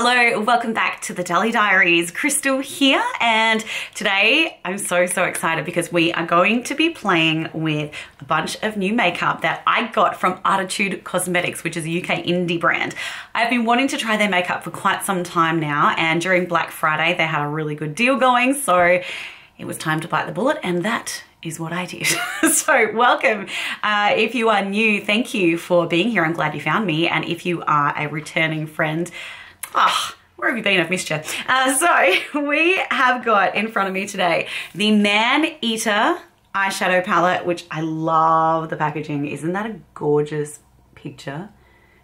Hello, welcome back to the Dally Diaries. Kristel here, and today I'm so, so excited because we are going to be playing with a bunch of new makeup that I got from Attitude Cosmetics, which is a UK indie brand. I've been wanting to try their makeup for quite some time now, and during Black Friday, they had a really good deal going, so it was time to bite the bullet, and that is what I did. so welcome. Uh, if you are new, thank you for being here. I'm glad you found me. And if you are a returning friend, oh, where have you been? I've missed you. Uh, so we have got in front of me today the Man Eater eyeshadow palette, which I love the packaging. Isn't that a gorgeous picture?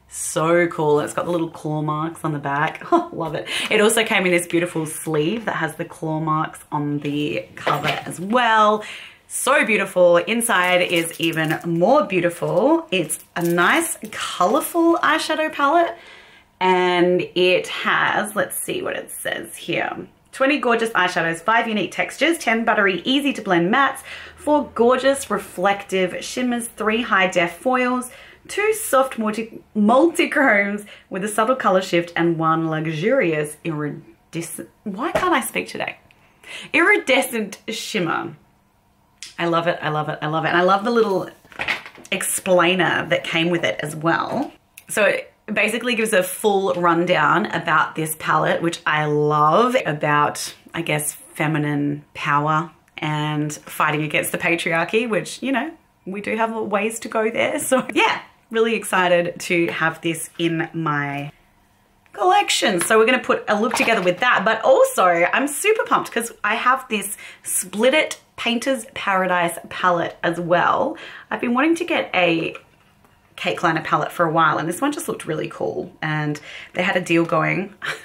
So cool. It's got the little claw marks on the back. Oh, love it. It also came in this beautiful sleeve that has the claw marks on the cover as well. So beautiful. Inside is even more beautiful. It's a nice colorful eyeshadow palette and it has, let's see what it says here. 20 gorgeous eyeshadows, 5 unique textures, 10 buttery, easy to blend mattes, 4 gorgeous reflective shimmers, 3 high def foils, 2 soft multi multi-chromes with a subtle color shift, and 1 luxurious iridescent, why can't I speak today? Iridescent shimmer. I love it, I love it, I love it. And I love the little explainer that came with it as well. So basically gives a full rundown about this palette, which I love, about, I guess, feminine power and fighting against the patriarchy, which, you know, we do have ways to go there. So yeah, really excited to have this in my collection. So we're gonna put a look together with that, but also I'm super pumped because I have this Split It Painter's Paradise palette as well. I've been wanting to get a cake liner palette for a while and this one just looked really cool. And they had a deal going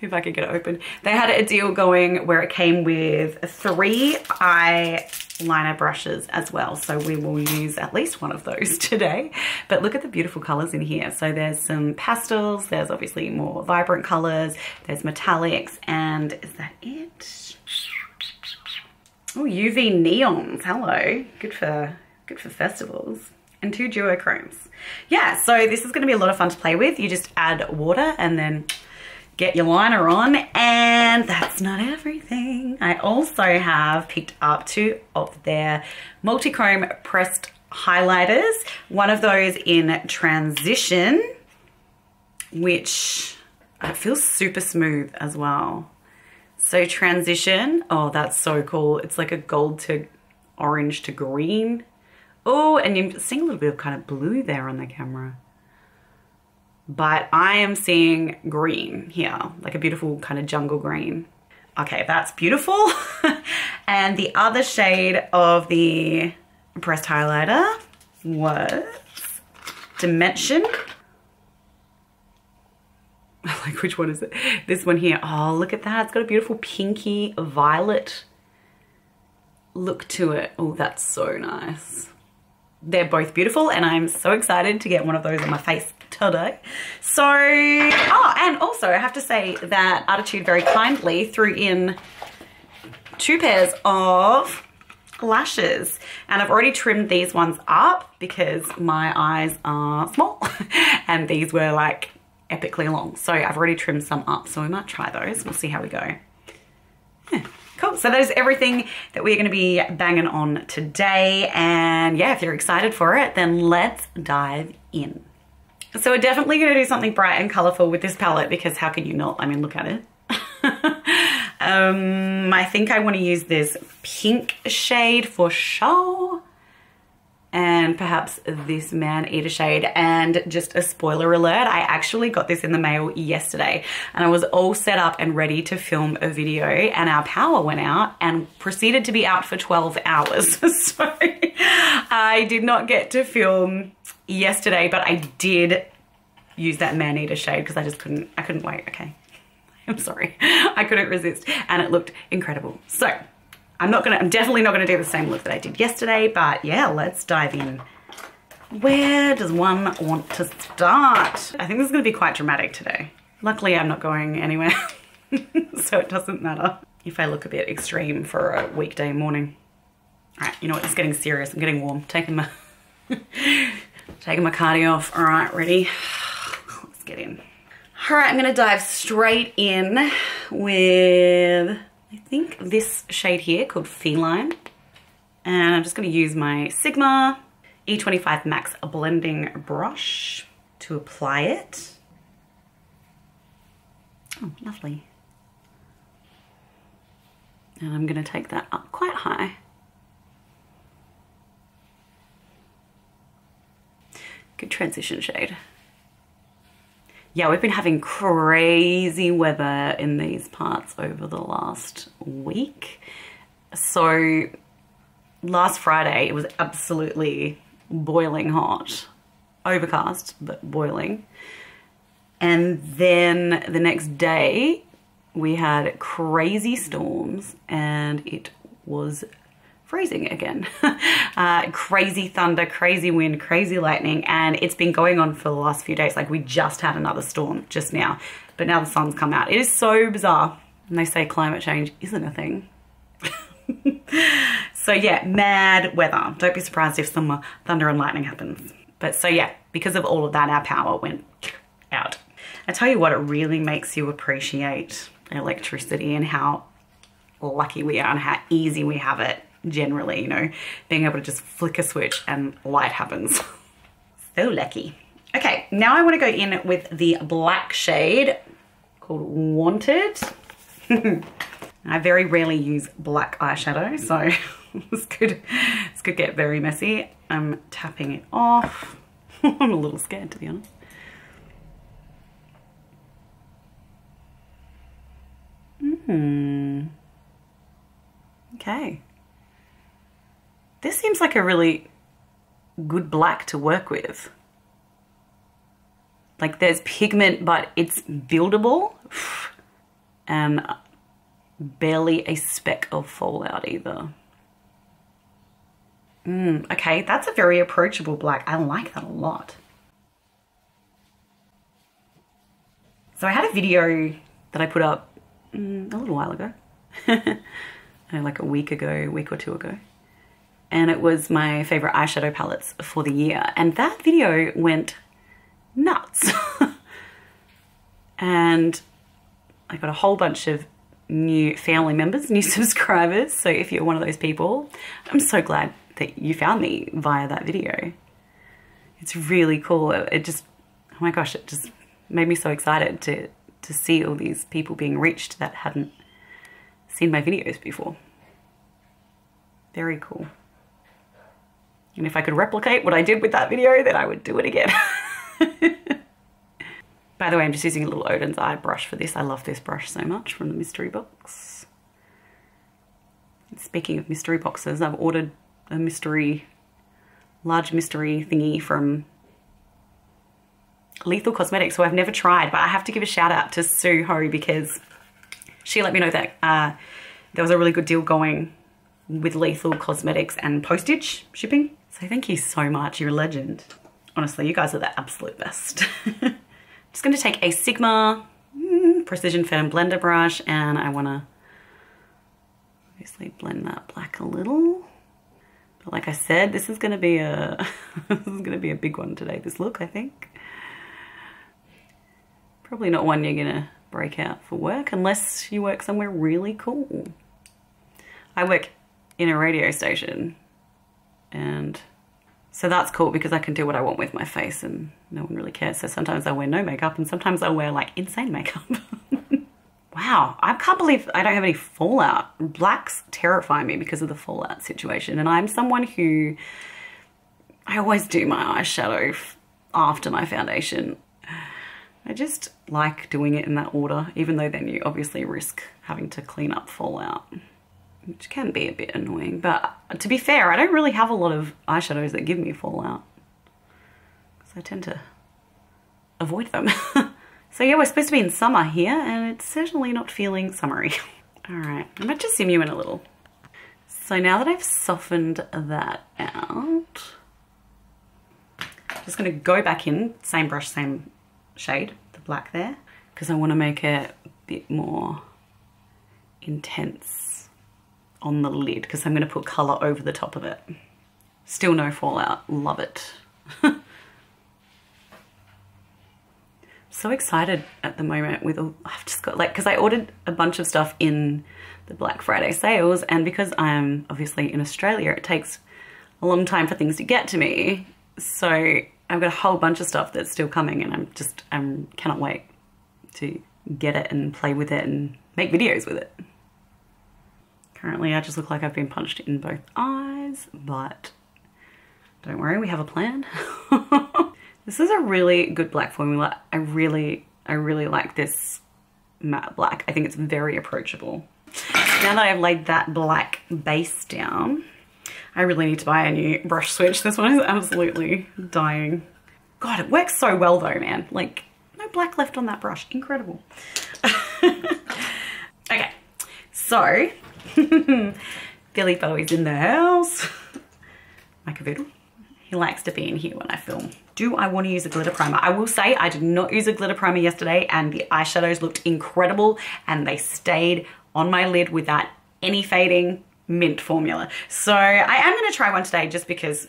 if I could get it open they had a deal going where it came with three eyeliner brushes as well. So we will use at least one of those today. But look at the beautiful colors in here. So there's some pastels there's obviously more vibrant colors there's metallics and is that it? Oh UV neons. Hello. Good for good for festivals and two duochromes. Yeah, so this is gonna be a lot of fun to play with. You just add water and then get your liner on and that's not everything. I also have picked up two of their multi-chrome pressed highlighters. One of those in transition, which uh, it feels super smooth as well. So transition, oh, that's so cool. It's like a gold to orange to green Oh, and you're seeing a little bit of kind of blue there on the camera. But I am seeing green here, like a beautiful kind of jungle green. Okay, that's beautiful. and the other shade of the pressed highlighter was Dimension. like which one is it? This one here. Oh, look at that. It's got a beautiful pinky violet look to it. Oh, that's so nice they're both beautiful and I'm so excited to get one of those on my face today. So, oh, and also I have to say that Attitude very kindly threw in two pairs of lashes and I've already trimmed these ones up because my eyes are small and these were like epically long. So I've already trimmed some up. So we might try those. We'll see how we go. Yeah. Cool, so that is everything that we're gonna be banging on today. And yeah, if you're excited for it, then let's dive in. So we're definitely gonna do something bright and colorful with this palette because how can you not? I mean, look at it. um, I think I wanna use this pink shade for sure and perhaps this man eater shade. And just a spoiler alert I actually got this in the mail yesterday. And I was all set up and ready to film a video. And our power went out and proceeded to be out for 12 hours. So I did not get to film yesterday but I did use that man eater shade because I just couldn't I couldn't wait. Okay. I'm sorry. I couldn't resist. And it looked incredible. So I'm not gonna, I'm definitely not gonna do the same look that I did yesterday, but yeah, let's dive in. Where does one want to start? I think this is gonna be quite dramatic today. Luckily, I'm not going anywhere, so it doesn't matter if I look a bit extreme for a weekday morning. All right, you know what, it's getting serious. I'm getting warm. Taking my, taking my cardio off. All right, ready? Let's get in. All right, I'm gonna dive straight in with, I think this shade here called Feline. And I'm just gonna use my Sigma E25 Max blending brush to apply it. Oh, lovely. And I'm gonna take that up quite high. Good transition shade. Yeah, we've been having crazy weather in these parts over the last week. So last Friday, it was absolutely boiling hot. Overcast, but boiling. And then the next day, we had crazy storms and it was freezing again. uh, crazy thunder, crazy wind, crazy lightning, and it's been going on for the last few days. Like we just had another storm just now, but now the sun's come out. It is so bizarre. And they say climate change isn't a thing. so yeah, mad weather. Don't be surprised if some thunder and lightning happens. But so yeah, because of all of that, our power went out. I tell you what, it really makes you appreciate electricity and how lucky we are and how easy we have it generally, you know, being able to just flick a switch and light happens. so lucky. Okay, now I want to go in with the black shade called Wanted. I very rarely use black eyeshadow, so this could, this could get very messy. I'm tapping it off. I'm a little scared to be honest. Hmm. Okay. This seems like a really good black to work with. Like there's pigment, but it's buildable and barely a speck of fallout either. Mm, okay, that's a very approachable black. I like that a lot. So I had a video that I put up mm, a little while ago, like a week ago, week or two ago and it was my favorite eyeshadow palettes for the year. And that video went nuts. and I got a whole bunch of new family members, new subscribers. So if you're one of those people, I'm so glad that you found me via that video. It's really cool. It just, oh my gosh, it just made me so excited to, to see all these people being reached that hadn't seen my videos before. Very cool. And if I could replicate what I did with that video, then I would do it again. By the way, I'm just using a little Oden's Eye brush for this. I love this brush so much from the mystery box. speaking of mystery boxes, I've ordered a mystery, large mystery thingy from Lethal Cosmetics, who I've never tried, but I have to give a shout out to Sue Ho because she let me know that uh, there was a really good deal going with Lethal Cosmetics and postage shipping. So thank you so much. You're a legend. Honestly, you guys are the absolute best. Just going to take a Sigma mm, Precision Firm Blender brush and I want to obviously blend that black a little. But like I said, this is going to be a this is going to be a big one today, this look, I think. Probably not one you're going to break out for work unless you work somewhere really cool. I work in a radio station and so that's cool because I can do what I want with my face and no one really cares. So sometimes I wear no makeup and sometimes I wear like insane makeup. wow, I can't believe I don't have any fallout. Blacks terrify me because of the fallout situation. And I'm someone who, I always do my eyeshadow after my foundation. I just like doing it in that order, even though then you obviously risk having to clean up fallout which can be a bit annoying. But to be fair, I don't really have a lot of eyeshadows that give me fallout. Because I tend to avoid them. so yeah, we're supposed to be in summer here and it's certainly not feeling summery. All right, I might just zoom you in a little. So now that I've softened that out, I'm just gonna go back in, same brush, same shade, the black there, because I wanna make it a bit more intense on the lid because I'm going to put colour over the top of it. Still no fallout. Love it. so excited at the moment with all, I've just got like, cause I ordered a bunch of stuff in the Black Friday sales and because I'm obviously in Australia, it takes a long time for things to get to me. So I've got a whole bunch of stuff that's still coming and I'm just, I cannot wait to get it and play with it and make videos with it. Currently I just look like I've been punched in both eyes, but don't worry, we have a plan. this is a really good black formula. I really, I really like this matte black. I think it's very approachable. Now that I've laid that black base down, I really need to buy a new brush switch. This one is absolutely dying. God, it works so well though, man. Like, no black left on that brush. Incredible. okay, so Billy Bowie's in the house. My cavoodle. He likes to be in here when I film. Do I want to use a glitter primer? I will say I did not use a glitter primer yesterday and the eyeshadows looked incredible and they stayed on my lid without any fading mint formula. So I am going to try one today just because,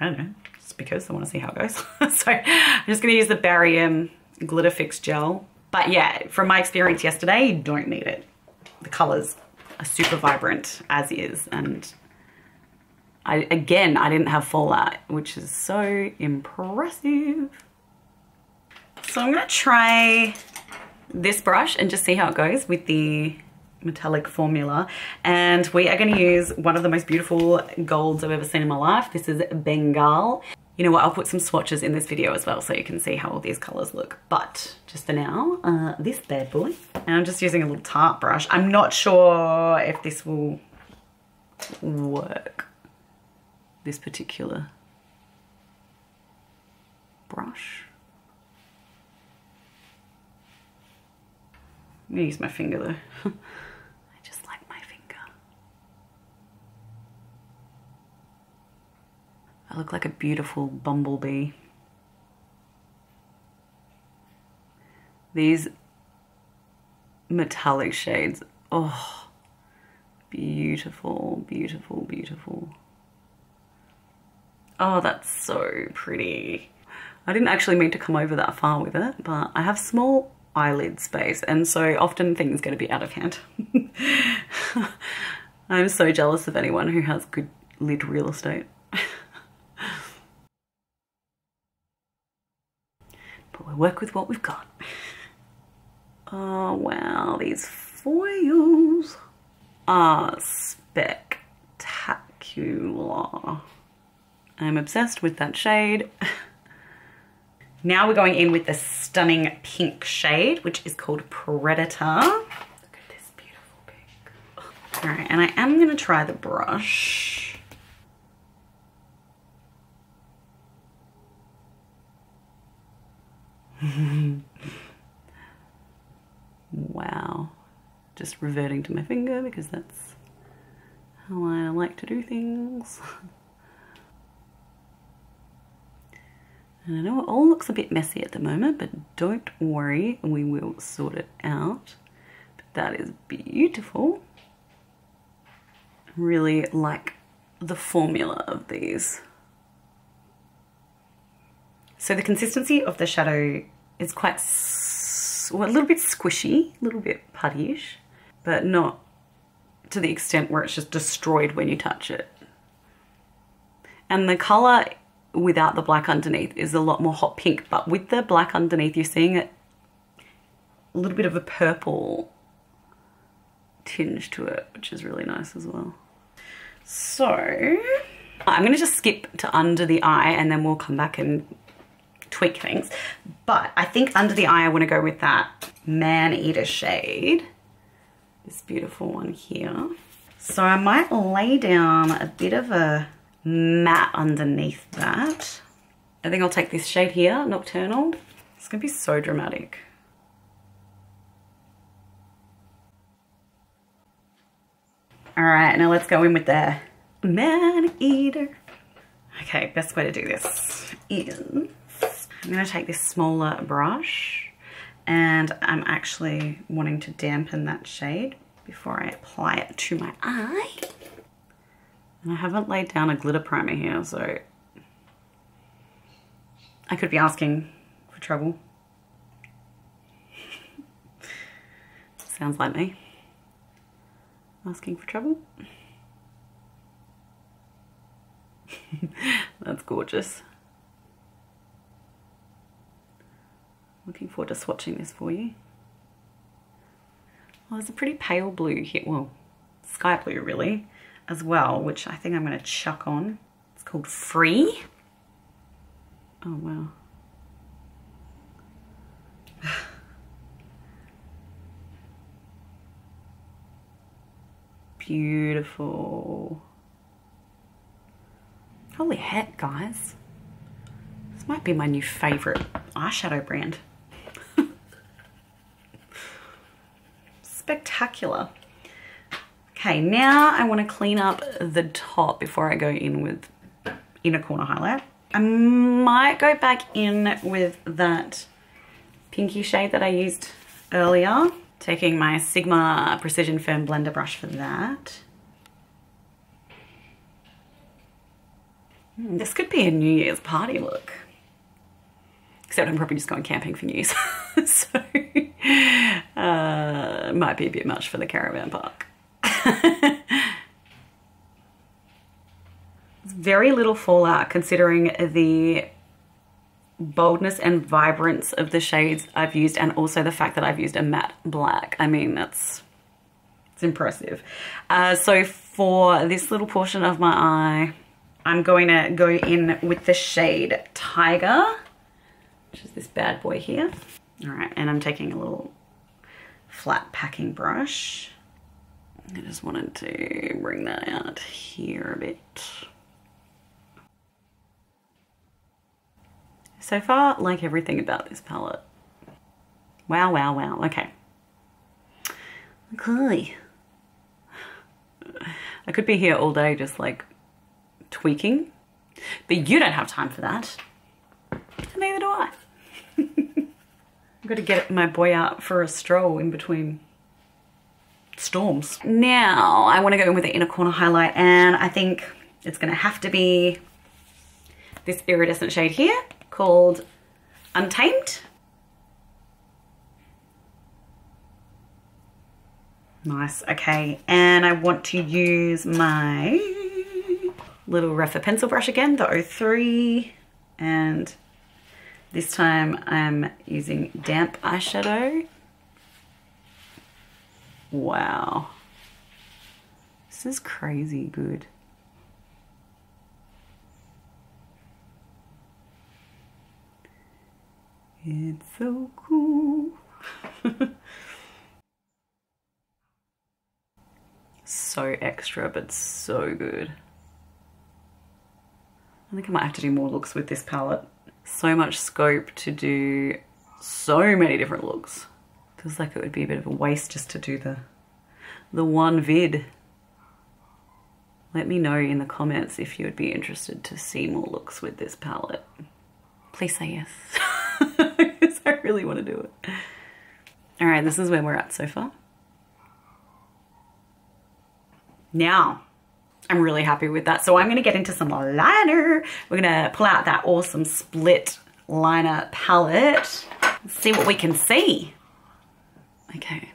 I don't know, just because I want to see how it goes. so I'm just going to use the Barium Glitter Fix Gel. But yeah, from my experience yesterday, you don't need it. The colors super vibrant as is and I, again, I didn't have fallout, which is so impressive. So I'm gonna try this brush and just see how it goes with the metallic formula. And we are gonna use one of the most beautiful golds I've ever seen in my life. This is Bengal. You know what, I'll put some swatches in this video as well so you can see how all these colors look. But just for now, uh, this bad boy. And I'm just using a little tart brush. I'm not sure if this will work this particular brush. I'm gonna use my finger though. I just like my finger. Look like a beautiful bumblebee. These metallic shades, oh, beautiful, beautiful, beautiful. Oh, that's so pretty. I didn't actually mean to come over that far with it, but I have small eyelid space and so often things get a bit out of hand. I'm so jealous of anyone who has good lid real estate. But we work with what we've got. Oh wow, these foils are spectacular. I'm obsessed with that shade. now we're going in with the stunning pink shade, which is called Predator. Look at this beautiful pink. All right, and I am gonna try the brush. wow. Just reverting to my finger because that's how I like to do things. And I know it all looks a bit messy at the moment, but don't worry, we will sort it out. But that is beautiful. Really like the formula of these. So the consistency of the shadow is quite, well, a little bit squishy, a little bit puttyish, but not to the extent where it's just destroyed when you touch it. And the color without the black underneath is a lot more hot pink, but with the black underneath, you're seeing a little bit of a purple tinge to it, which is really nice as well. So I'm gonna just skip to under the eye and then we'll come back and tweak things. But I think under the eye, I wanna go with that man-eater shade. This beautiful one here. So I might lay down a bit of a matte underneath that. I think I'll take this shade here, Nocturnal. It's gonna be so dramatic. All right, now let's go in with the man eater. Okay, best way to do this is I'm gonna take this smaller brush and I'm actually wanting to dampen that shade before I apply it to my eye. And I haven't laid down a glitter primer here, so I could be asking for trouble. Sounds like me. Asking for trouble. That's gorgeous. Looking forward to swatching this for you. Well, there's a pretty pale blue here. Well, sky blue really as well, which I think I'm going to chuck on. It's called Free. Oh, wow. Beautiful. Holy heck, guys. This might be my new favorite eyeshadow brand. Spectacular. Okay, now I want to clean up the top before I go in with inner corner highlight. I might go back in with that pinky shade that I used earlier. Taking my Sigma Precision Firm Blender brush for that. Hmm, this could be a New Year's party look. Except I'm probably just going camping for New Year's. so, uh, might be a bit much for the caravan park. very little fallout considering the boldness and vibrance of the shades I've used and also the fact that I've used a matte black. I mean, that's it's impressive. Uh, so for this little portion of my eye, I'm going to go in with the shade Tiger, which is this bad boy here. All right, and I'm taking a little flat packing brush. I just wanted to bring that out here a bit. So far, like everything about this palette. Wow, wow, wow. Okay. Okay. I could be here all day just like tweaking, but you don't have time for that. neither do I. Got to get my boy out for a stroll in between storms. Now I want to go in with the inner corner highlight and I think it's going to have to be this iridescent shade here called Untamed. Nice, okay. And I want to use my little Rephr pencil brush again, the 03. And this time I'm using damp eyeshadow. Wow. This is crazy good. It's so cool. so extra, but so good. I think I might have to do more looks with this palette. So much scope to do so many different looks. Feels like it would be a bit of a waste just to do the, the one vid. Let me know in the comments if you would be interested to see more looks with this palette. Please say yes. I really want to do it. All right, this is where we're at so far. Now, I'm really happy with that. So I'm gonna get into some liner. We're gonna pull out that awesome split liner palette. Let's see what we can see. Okay.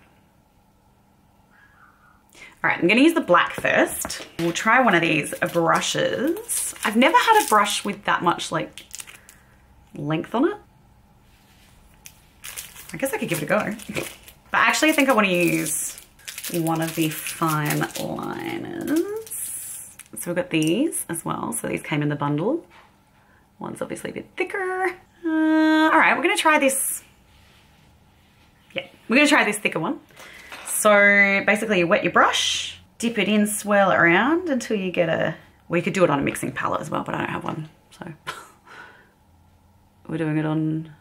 All right, I'm gonna use the black first. We'll try one of these brushes. I've never had a brush with that much like length on it. I guess I could give it a go. But actually, I think I want to use one of the fine liners. So we've got these as well. So these came in the bundle. One's obviously a bit thicker. Uh, all right, we're gonna try this. Yeah, we're gonna try this thicker one. So basically you wet your brush, dip it in, swirl it around until you get a, well you could do it on a mixing palette as well, but I don't have one, so. we're doing it on,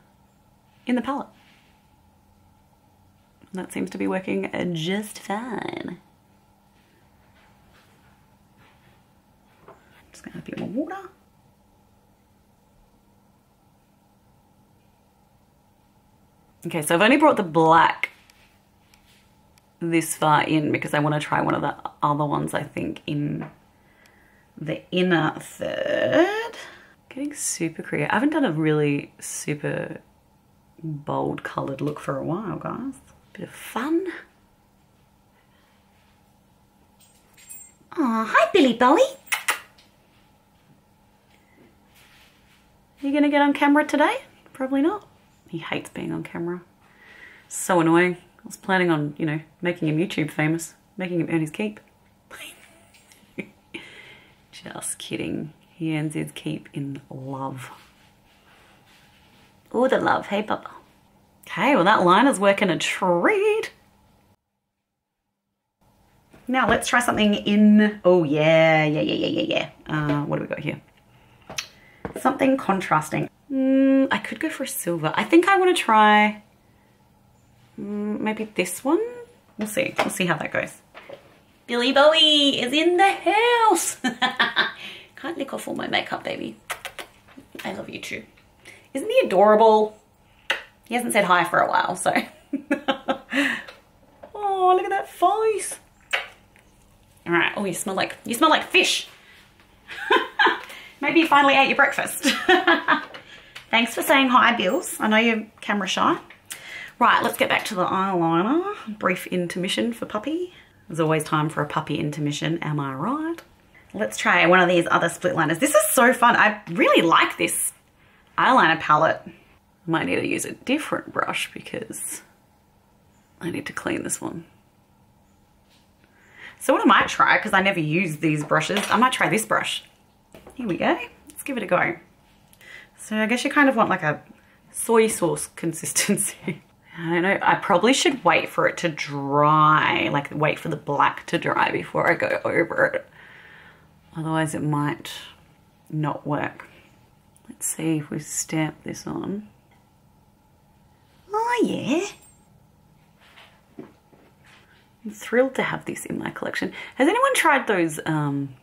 in the palette. That seems to be working just fine. just gonna add a bit more water. Okay, so I've only brought the black this far in because I want to try one of the other ones, I think, in the inner third. Getting super creative. I haven't done a really super bold colored look for a while, guys. Bit of fun. Oh, hi, Billy Bowie. Are you gonna get on camera today? Probably not. He hates being on camera. So annoying. I was planning on, you know, making him YouTube famous, making him earn his keep. Just kidding. He earns his keep in love. Oh, the love. Hey, Papa. Okay, well that line is working a treat. Now let's try something in, oh yeah, yeah, yeah, yeah, yeah, yeah. Uh, what do we got here? Something contrasting. Mm, I could go for a silver. I think I want to try mm, maybe this one. We'll see. We'll see how that goes. Billy Bowie is in the house. Can't lick off all my makeup, baby. I love you too. Isn't he adorable? He hasn't said hi for a while, so. oh, look at that face. All right. Oh, you smell like, you smell like fish. Maybe you finally ate your breakfast. Thanks for saying hi, Bills. I know you're camera shy. Right, let's get back to the eyeliner. Brief intermission for puppy. There's always time for a puppy intermission, am I right? Let's try one of these other split liners. This is so fun. I really like this eyeliner palette. Might need to use a different brush because I need to clean this one. So what I might try, because I never use these brushes, I might try this brush. Here we go. Let's give it a go. So I guess you kind of want like a soy sauce consistency. I don't know, I probably should wait for it to dry, like wait for the black to dry before I go over it. Otherwise it might not work. Let's see if we stamp this on. Oh yeah. I'm thrilled to have this in my collection. Has anyone tried those um,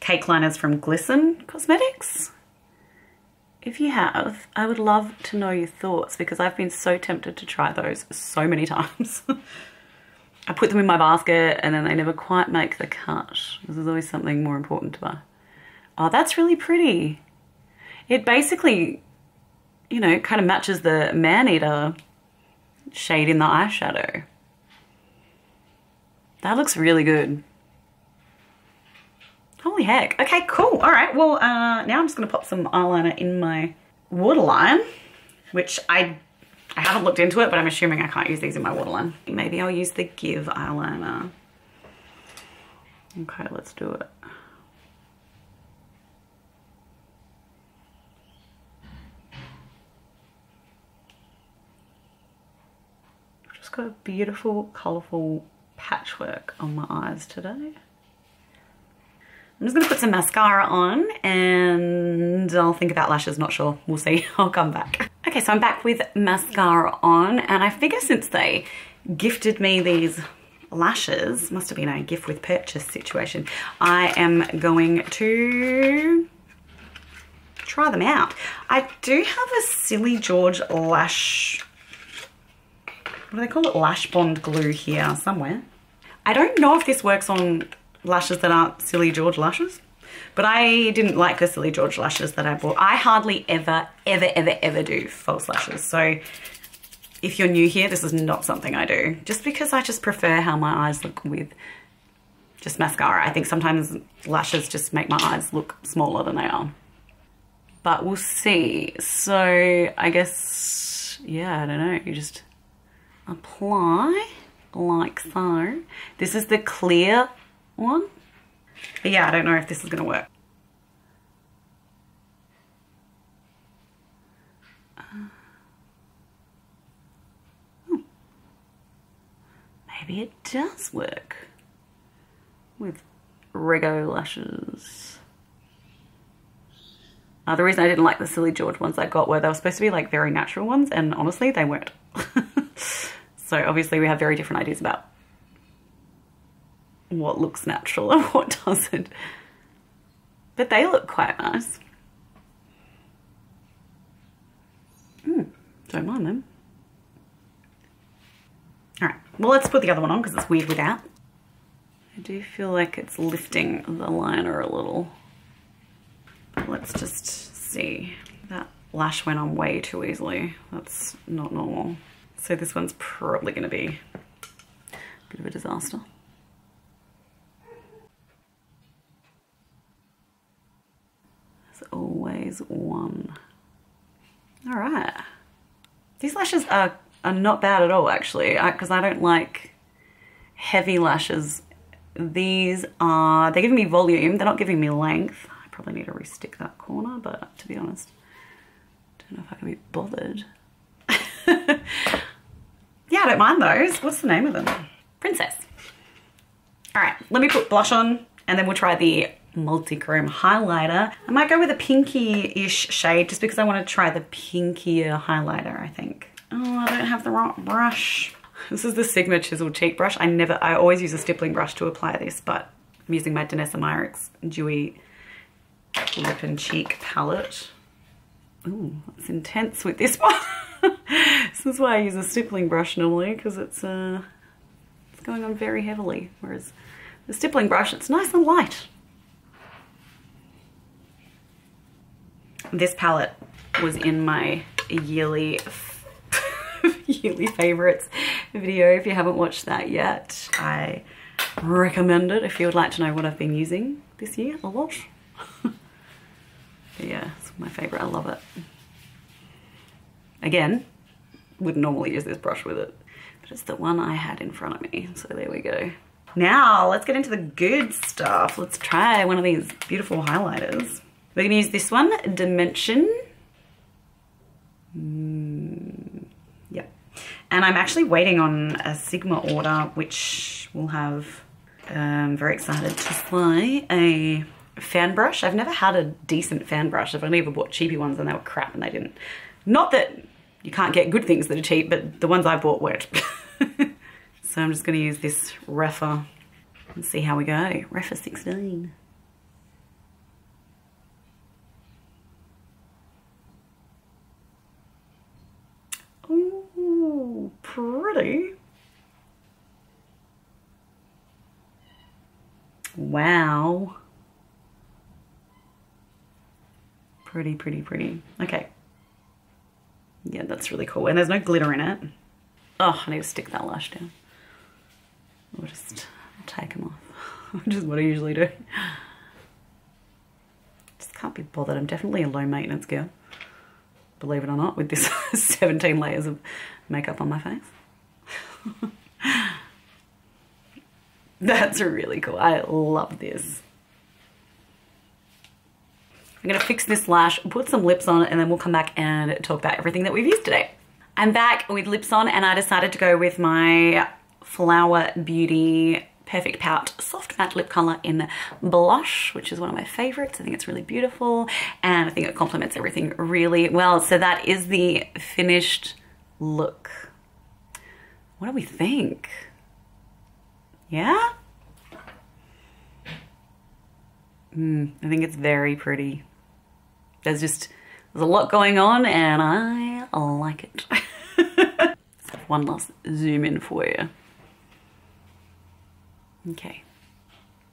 cake liners from Glisten Cosmetics? If you have, I would love to know your thoughts because I've been so tempted to try those so many times. I put them in my basket and then they never quite make the cut. There's always something more important to buy. Oh, that's really pretty. It basically, you know, kind of matches the man-eater shade in the eyeshadow. That looks really good. Holy heck. Okay, cool. All right. Well, uh, now I'm just going to pop some eyeliner in my waterline, which I I haven't looked into it, but I'm assuming I can't use these in my waterline. Maybe I'll use the Give eyeliner. Okay, let's do it. Just got a beautiful, colourful patchwork on my eyes today. I'm just gonna put some mascara on and I'll think about lashes, not sure. We'll see, I'll come back. Okay, so I'm back with mascara on and I figure since they gifted me these lashes, must have been a gift with purchase situation, I am going to try them out. I do have a Silly George lash, what do they call it? Lash bond glue here somewhere. I don't know if this works on lashes that aren't Silly George lashes. But I didn't like the Silly George lashes that I bought. I hardly ever, ever, ever, ever do false lashes. So if you're new here, this is not something I do. Just because I just prefer how my eyes look with just mascara. I think sometimes lashes just make my eyes look smaller than they are. But we'll see. So I guess, yeah, I don't know. You just apply like so. This is the clear one. But yeah, I don't know if this is going to work. Uh, maybe it does work with Rego lashes. Uh, the reason I didn't like the Silly George ones I got were they were supposed to be like very natural ones and honestly they weren't. so obviously we have very different ideas about what looks natural and what doesn't. But they look quite nice. Mm, don't mind them. All right, well, let's put the other one on because it's weird without. I do feel like it's lifting the liner a little. Let's just see. That lash went on way too easily. That's not normal. So this one's probably gonna be a bit of a disaster. Phase one. All right. These lashes are, are not bad at all actually because I, I don't like heavy lashes. These are, they're giving me volume, they're not giving me length. I probably need to restick that corner, but to be honest, don't know if I can be bothered. yeah, I don't mind those. What's the name of them? Princess. All right, let me put blush on and then we'll try the multi-chrome highlighter. I might go with a pinky-ish shade just because I want to try the pinkier highlighter, I think. Oh, I don't have the right brush. This is the Sigma Chisel Cheek Brush. I never, I always use a stippling brush to apply this, but I'm using my Danessa Myricks Dewy Lip and Cheek palette. Ooh, it's intense with this one. this is why I use a stippling brush normally, because it's, uh, it's going on very heavily, whereas the stippling brush, it's nice and light. This palette was in my yearly yearly favorites video. If you haven't watched that yet, I recommend it if you would like to know what I've been using this year a lot. yeah, it's my favorite. I love it. Again, wouldn't normally use this brush with it, but it's the one I had in front of me. So there we go. Now let's get into the good stuff. Let's try one of these beautiful highlighters. We're gonna use this one, Dimension. Mm, yep. And I'm actually waiting on a Sigma order, which will have, um, very excited to fly a fan brush. I've never had a decent fan brush. I've only ever bought cheapy ones and they were crap and they didn't. Not that you can't get good things that are cheap, but the ones I bought weren't. so I'm just gonna use this Rephr and see how we go. Rephr 16. Ooh, pretty. Wow. Pretty, pretty, pretty. Okay. Yeah, that's really cool. And there's no glitter in it. Oh, I need to stick that lash down. We'll just take them off, which is what I usually do. Just can't be bothered. I'm definitely a low maintenance girl believe it or not, with this 17 layers of makeup on my face. That's really cool. I love this. I'm gonna fix this lash, put some lips on, and then we'll come back and talk about everything that we've used today. I'm back with lips on and I decided to go with my Flower Beauty Perfect Pout Soft Matte Lip Color in Blush, which is one of my favorites. I think it's really beautiful and I think it complements everything really well. So that is the finished look. What do we think? Yeah? Mm, I think it's very pretty. There's just, there's a lot going on and I like it. one last zoom in for you. Okay.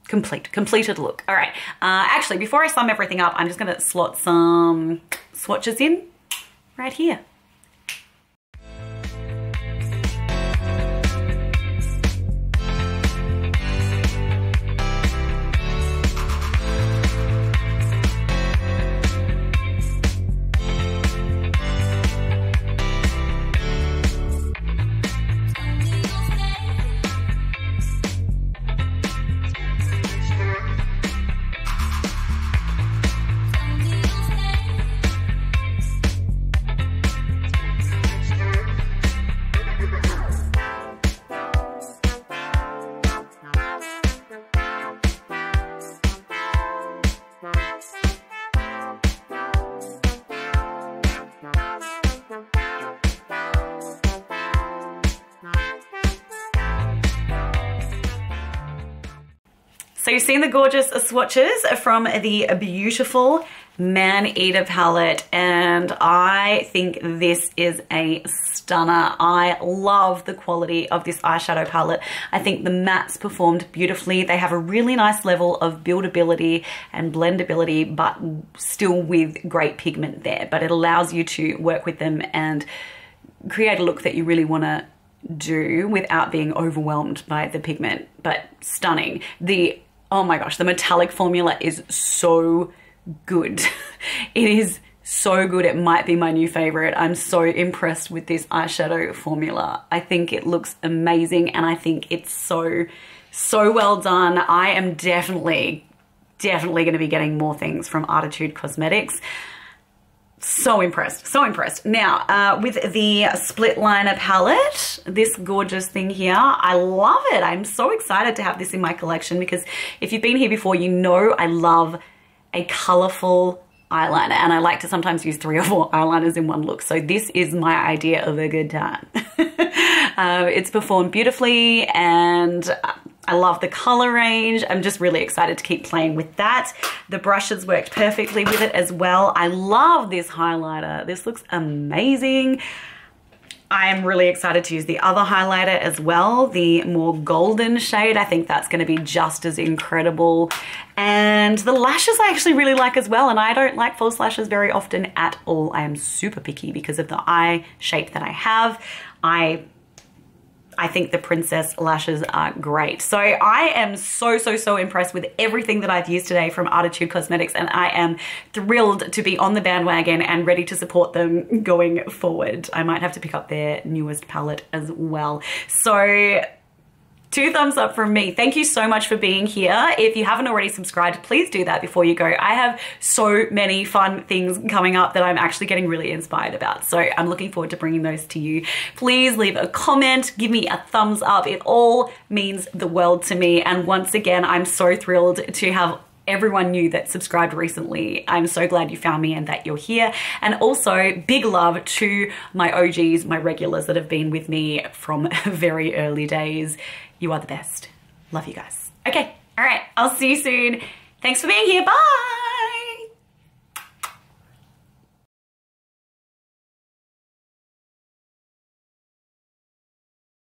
Complete, completed look. All right. Uh, actually, before I sum everything up, I'm just to slot some swatches in right here. You've seen the gorgeous swatches from the beautiful Maneater palette and I think this is a stunner. I love the quality of this eyeshadow palette. I think the mattes performed beautifully. They have a really nice level of buildability and blendability but still with great pigment there. But it allows you to work with them and create a look that you really want to do without being overwhelmed by the pigment, but stunning. The oh my gosh, the metallic formula is so good. It is so good. It might be my new favorite. I'm so impressed with this eyeshadow formula. I think it looks amazing and I think it's so, so well done. I am definitely, definitely going to be getting more things from Arttitude Cosmetics so impressed, so impressed. Now, uh, with the split liner palette, this gorgeous thing here, I love it. I'm so excited to have this in my collection because if you've been here before, you know I love a colorful eyeliner and I like to sometimes use three or four eyeliners in one look. So this is my idea of a good time. uh, it's performed beautifully and I love the color range. I'm just really excited to keep playing with that. The brushes worked perfectly with it as well. I love this highlighter. This looks amazing. I am really excited to use the other highlighter as well, the more golden shade. I think that's gonna be just as incredible. And the lashes I actually really like as well, and I don't like false lashes very often at all. I am super picky because of the eye shape that I have. I I think the princess lashes are great. So I am so, so, so impressed with everything that I've used today from Arttitude Cosmetics and I am thrilled to be on the bandwagon and ready to support them going forward. I might have to pick up their newest palette as well. So Two thumbs up from me. Thank you so much for being here. If you haven't already subscribed, please do that before you go. I have so many fun things coming up that I'm actually getting really inspired about. So I'm looking forward to bringing those to you. Please leave a comment, give me a thumbs up. It all means the world to me. And once again, I'm so thrilled to have everyone new that subscribed recently. I'm so glad you found me and that you're here. And also big love to my OGs, my regulars that have been with me from very early days. You are the best. Love you guys. Okay, all right, I'll see you soon. Thanks for being here. Bye.